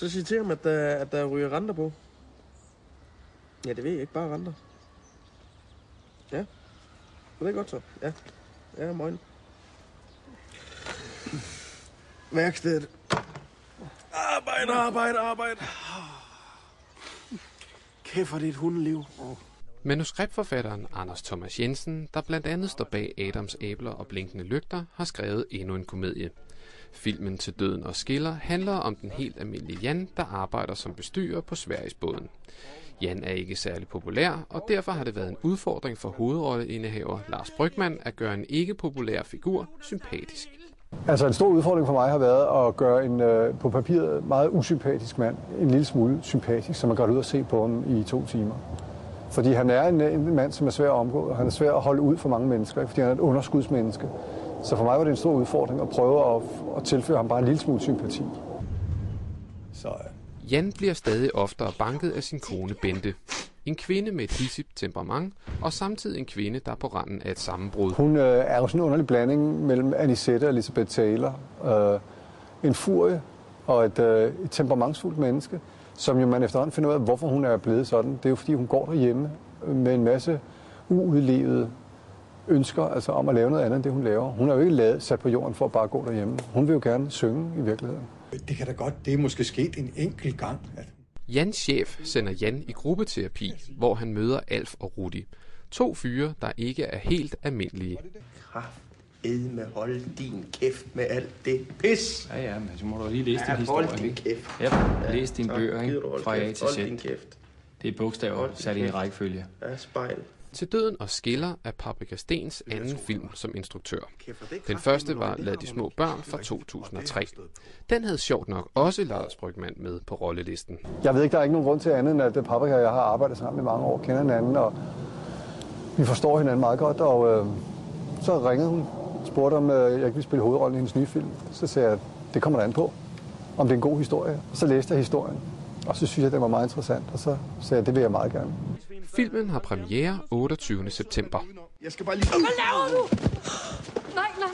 Så sig til ham, at der, at der ryger renter på. Ja, det ved jeg ikke. Bare renter. Ja. Det er godt så. Ja. Ja, moin. Værkstedet. Arbejde, arbejde, arbejde. Kæft for dit hundeliv. Manuskriptforfatteren Anders Thomas Jensen, der blandt andet står bag Adams æbler og blinkende lygter, har skrevet endnu en komedie. Filmen Til døden og skiller handler om den helt almindelige Jan, der arbejder som bestyrer på Sverigesbåden. Jan er ikke særlig populær, og derfor har det været en udfordring for hovedrolleindehaver Lars Brygman at gøre en ikke populær figur sympatisk. Altså en stor udfordring for mig har været at gøre en øh, på papiret meget usympatisk mand en lille smule sympatisk, så man går ud og se på ham i to timer. Fordi han er en, øh, en mand, som er svær at omgå, og han er svær at holde ud for mange mennesker, ikke? fordi han er et underskudsmenneske. Så for mig var det en stor udfordring at prøve at, at tilføre ham bare en lille smule sympati. Så Jan bliver stadig oftere banket af sin kone Bente. En kvinde med et hissigt temperament, og samtidig en kvinde, der er på randen af et sammenbrud. Hun øh, er jo sådan en underlig blanding mellem Anisette og Elisabeth Taylor. Øh, en furie og et, øh, et temperamentsfuldt menneske, som jo man efterhånden finder ud af, hvorfor hun er blevet sådan. Det er jo fordi, hun går derhjemme med en masse uudlevede ønsker altså om at lave noget andet end det, hun laver. Hun er jo ikke lavet, sat på jorden for at bare gå derhjemme. Hun vil jo gerne synge i virkeligheden. Det kan da godt, det er måske sket en enkelt gang, at Jans chef sender Jan i gruppeterapi, hvor han møder Alf og Rudi. To fyre, der ikke er helt almindelige. med hold din kæft med alt det pis. Ja, ja, men så må du lige læse din hold historie. din ikke? kæft. Ja, læs dine så bøger, ikke? Fra A kæft. til Hold din Z. kæft. Det er bogstaver Hold din sat i en rækkefølge. Ja, spejl. Til døden og skiller er Paprika Stens anden film som instruktør. Den første var Lad de små børn fra 2003. Den havde sjovt nok også Lars Brygman med på rollelisten. Jeg ved ikke, der er ikke nogen grund til andet, end at Paprika og jeg har arbejdet sammen i mange år, kender hinanden, og vi forstår hinanden meget godt. Og øh, så ringede hun og spurgte, om øh, jeg ikke ville spille hovedrollen i hendes nye film. Så sagde jeg, det kommer der an på, om det er en god historie. Og så læste jeg historien, og så synes jeg, det var meget interessant, og så sagde jeg, det vil jeg meget gerne. Filmen har premiere 28. september. Jeg skal bare lige... Hvad laver du? Nej, nej.